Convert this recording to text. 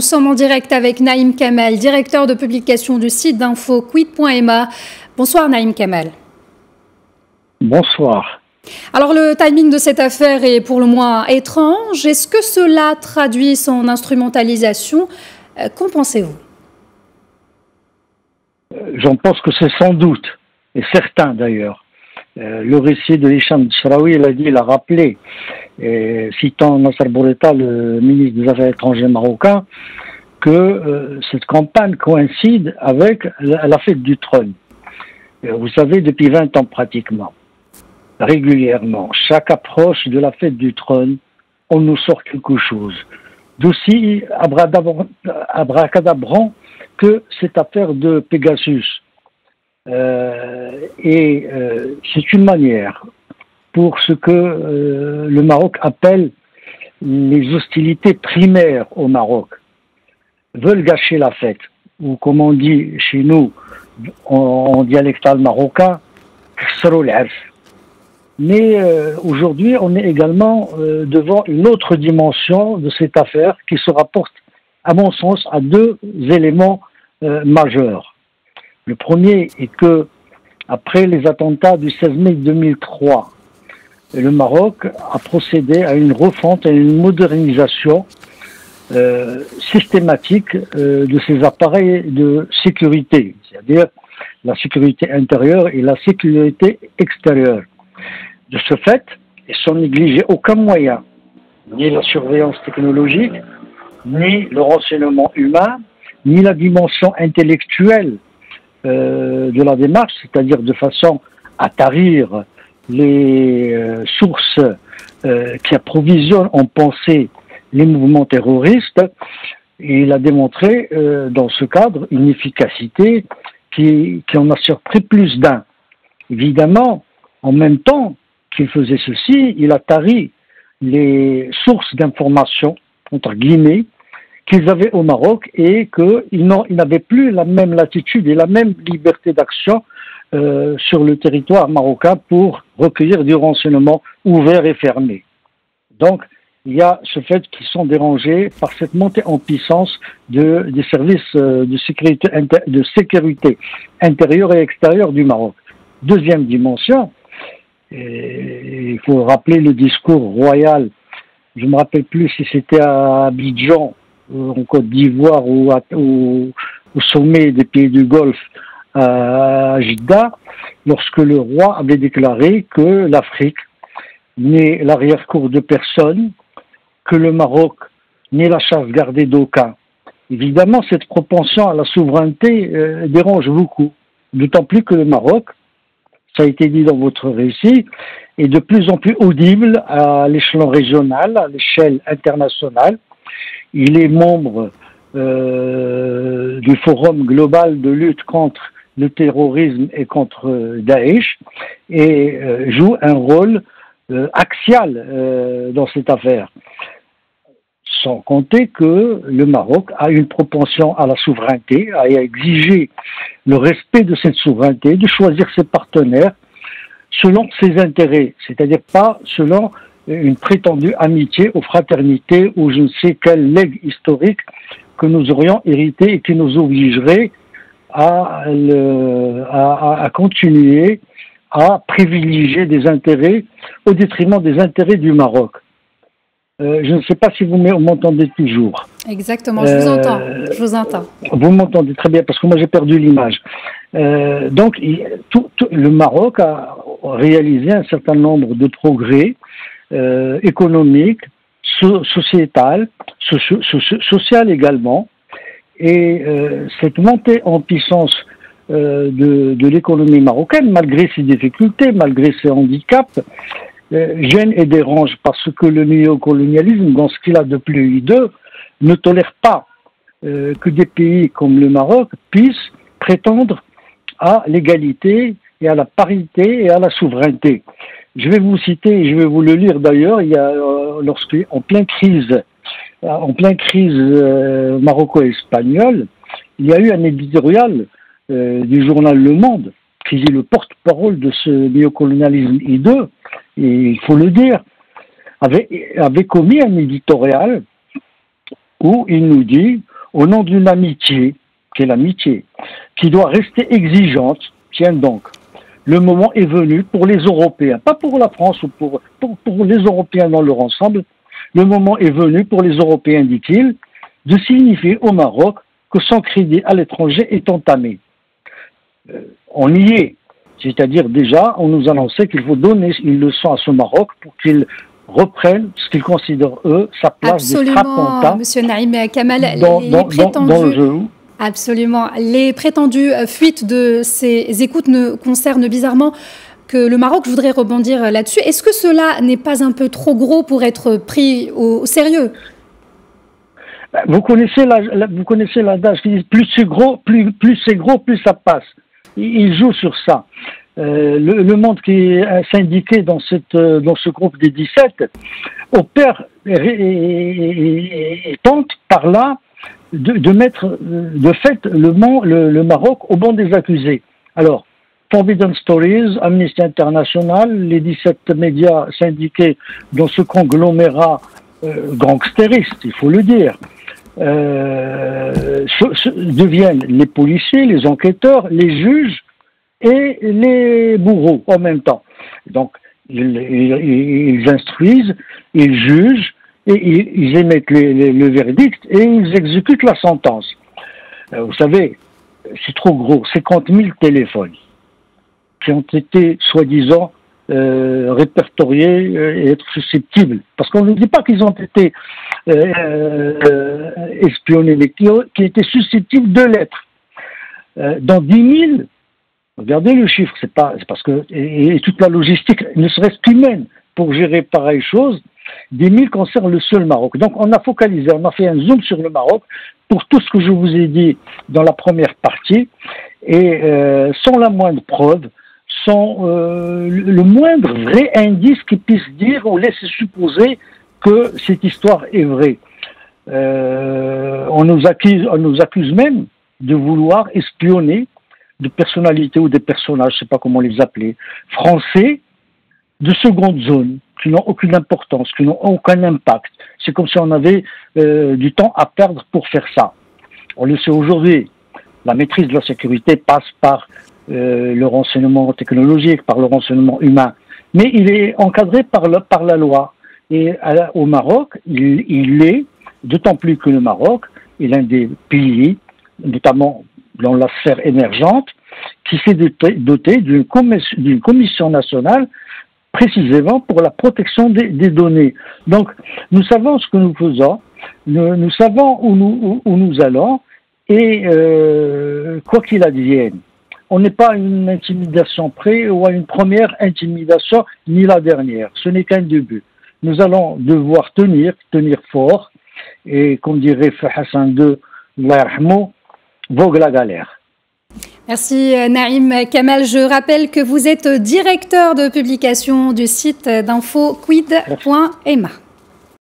Nous sommes en direct avec Naïm Kamel, directeur de publication du site d'info quid.ma. Bonsoir Naïm Kamel. Bonsoir. Alors le timing de cette affaire est pour le moins étrange. Est-ce que cela traduit son instrumentalisation? Euh, Qu'en pensez-vous? Euh, J'en pense que c'est sans doute, et certain d'ailleurs. Euh, le récit de Hicham Shraoui, il a dit, il a rappelé, citant Nasser Bourreta, le ministre des Affaires étrangères marocain, que cette campagne coïncide avec la, fête du trône. vous savez, depuis 20 ans pratiquement régulièrement. Chaque approche de la fête du trône, on nous sort quelque chose. D'aussi abracadabrant que cette affaire de Pegasus. Euh, et euh, c'est une manière pour ce que euh, le Maroc appelle les hostilités primaires au Maroc. Veulent gâcher la fête, ou comme on dit chez nous en, dialectal marocain, mais euh, aujourd'hui, on est également euh, devant une autre dimension de cette affaire qui se rapporte, à mon sens, à deux éléments euh, majeurs. Le premier est que, après les attentats du 16 mai 2003, le Maroc a procédé à une refonte, à une modernisation systématique de ses appareils de sécurité, c'est-à-dire la sécurité intérieure et la sécurité extérieure. De ce fait, ils sont négligés aucun moyen, ni la surveillance technologique, ni le renseignement humain, ni la dimension intellectuelle euh, de la démarche, c'est-à-dire de façon à tarir les euh, sources euh, qui approvisionnent en pensée les mouvements terroristes. Et il a démontré dans ce cadre une efficacité qui, en a surpris plus d'un. Évidemment, en même temps, qu'il faisait ceci, il a tari les sources d'information, entre guillemets, qu'ils avaient au Maroc et qu'ils n'avaient plus la même latitude et la même liberté d'action euh, sur le territoire marocain pour recueillir du renseignement ouvert et fermé. Donc, il y a ce fait qu'ils sont dérangés par cette montée en puissance de, des services euh, de sécurité, de sécurité intérieure et extérieure du Maroc. Deuxième dimension, il faut rappeler le discours royal. Je me rappelle plus si c'était à Abidjan, en Côte d'Ivoire ou au sommet des pays du Golfe à Jeddah, lorsque le roi avait déclaré que l'Afrique n'est l'arrière-cour de personne, que le Maroc n'est la chasse gardée d'aucun. Évidemment, cette propension à la souveraineté euh, dérange beaucoup, d'autant plus que le Maroc ça a été dit dans votre récit, est de plus en plus audible à l'échelon régional, à l'échelle internationale. Il est membre euh, du Forum global de lutte contre le terrorisme et contre Daesh et euh, joue un rôle euh, axial dans cette affaire. Sans compter que le Maroc a une propension à la souveraineté, à exiger le respect de cette souveraineté, de choisir ses partenaires selon ses intérêts, c'est-à-dire pas selon une prétendue amitié ou fraternité ou je ne sais quel legs historique que nous aurions hérité et qui nous obligerait à, à, à continuer à privilégier des intérêts au détriment des intérêts du Maroc. Euh, je ne sais pas si vous m'entendez toujours. Exactement, je vous euh, entends. Je vous entends. Vous m'entendez très bien parce que moi j'ai perdu l'image. Euh, donc, tout, le Maroc a réalisé un certain nombre de progrès économiques, so, sociétal, social également. Et cette montée en puissance de, de l'économie marocaine, malgré ses difficultés, malgré ses handicaps, euh, gêne et dérange parce que le néocolonialisme, dans ce qu'il a de plus hideux, ne tolère pas euh, que des pays comme le Maroc puissent prétendre à l'égalité et à la parité et à la souveraineté. Je vais vous citer, je vais vous le lire d'ailleurs, il y a euh, en pleine crise, en pleine crise maroco-espagnole, il y a eu un éditorial du journal Le Monde qui est le porte-parole de ce néocolonialisme hideux, et il faut le dire, avait, avait commis un éditorial où il nous dit au nom d'une amitié, qui est l'amitié, qui doit rester exigeante, tiens donc, le moment est venu pour les Européens, pas pour la France ou pour, pour, les Européens dans leur ensemble, le moment est venu pour les Européens, dit-il, de signifier au Maroc que son crédit à l'étranger est entamé. Euh, on y est. C'est-à-dire déjà, on nous annonçait qu'il faut donner une leçon à ce Maroc pour qu'il reprenne ce qu'ils considèrent, eux, sa place Absolument, de Monsieur Naïm Kamal, dans, les prétendus, le jeu. Absolument. Les prétendues fuites de ces écoutes ne concernent bizarrement que le Maroc. Je voudrais rebondir là-dessus. Est-ce que cela n'est pas un peu trop gros pour être pris au sérieux? Ben, vous connaissez la, vous connaissez l'adage qui dit plus c'est gros, plus, c'est gros, plus ça passe. Il, joue sur ça. Euh, le, monde qui est syndiqué euh, dans ce groupe des 17 opère et, tente par là de, mettre de fait le, le, le, Maroc au banc des accusés. Alors, Forbidden Stories, Amnesty International, les 17 médias syndiqués dans ce conglomérat euh, gangstériste, il faut le dire, euh, deviennent les policiers, les enquêteurs, les juges et les bourreaux en même temps. Donc, ils, instruisent, ils jugent, et ils, émettent le verdict et ils exécutent la sentence. Euh, vous savez, c'est trop gros, 50 000 téléphones qui ont été soi-disant euh, répertoriés euh, et être susceptibles. Parce qu'on ne dit pas qu'ils ont été espionnés, mais qui étaient susceptibles de l'être. dans 10 000, regardez le chiffre, c'est pas, parce que et, toute la logistique, ne serait-ce qu'humaine, pour gérer pareille chose, 10 000 concernent le seul Maroc. Donc on a focalisé, on a fait un zoom sur le Maroc pour tout ce que je vous ai dit dans la première partie, et sans la moindre preuve, sont euh, le moindre vrai indice qui puisse dire ou laisser supposer que cette histoire est vraie. Euh, on, nous accuse, on nous accuse même de vouloir espionner de personnalités ou des personnages, je ne sais pas comment les appeler, français de seconde zone, qui n'ont aucune importance, qui n'ont aucun impact. C'est comme si on avait euh, du temps à perdre pour faire ça. On le sait aujourd'hui. La maîtrise de la sécurité passe par euh, le renseignement technologique, par le renseignement humain, mais il est encadré par, la loi. Et au Maroc, il, il est, d'autant plus que le Maroc est l'un des pays, notamment dans la sphère émergente, qui s'est doté d'une commission, commission, nationale précisément pour la protection des, des, données. Donc, nous savons ce que nous faisons, nous, nous savons où nous, où, nous allons, et euh, quoi qu'il advienne, on n'est pas à une intimidation près ou à une première intimidation, ni la dernière. Ce n'est qu'un début. Nous allons devoir tenir, tenir fort, et comme dirait Hassan II, vogue la galère. Merci Naïm Kamal. Je rappelle que vous êtes directeur de publication du site d'info quid.ema.